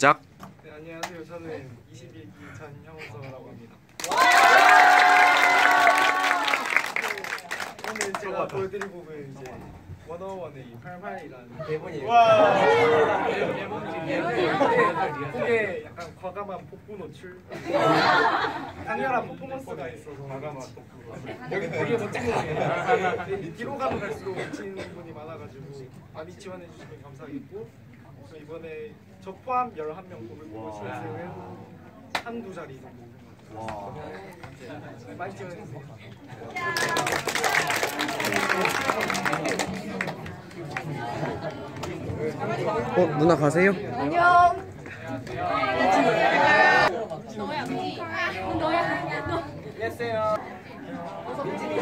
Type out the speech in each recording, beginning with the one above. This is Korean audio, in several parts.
시작. 네, 안녕하세요. 저는 21기 전형서라고 합니다. 네, 오늘 제가 보여드릴 곡은 이제 원어원의 88이라는 대본이에요. 그게 약간 과감한 복부 노출, 강렬한 퍼포먼스가 있어서 과감한 여기 되게 멋진 곡이에요. 뒤로 가면 갈수록 미치는 분이 많아가지고 많이 지원해 주시면 감사하겠고 저 이번에 저 포함 11명 뽑을 거고 실제로 한두 자리 정도 네, 많이 지원해 주세요. 어 누나 가세요? 안녕. 너야. 너야. 너. 복근실.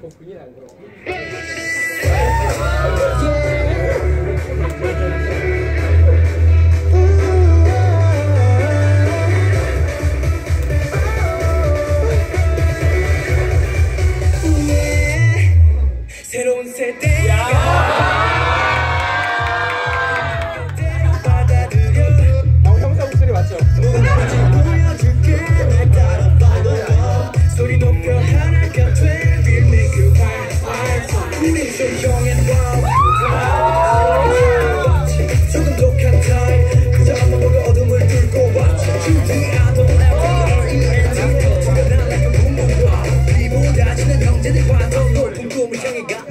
복근이 안 들어. se te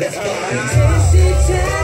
That's why.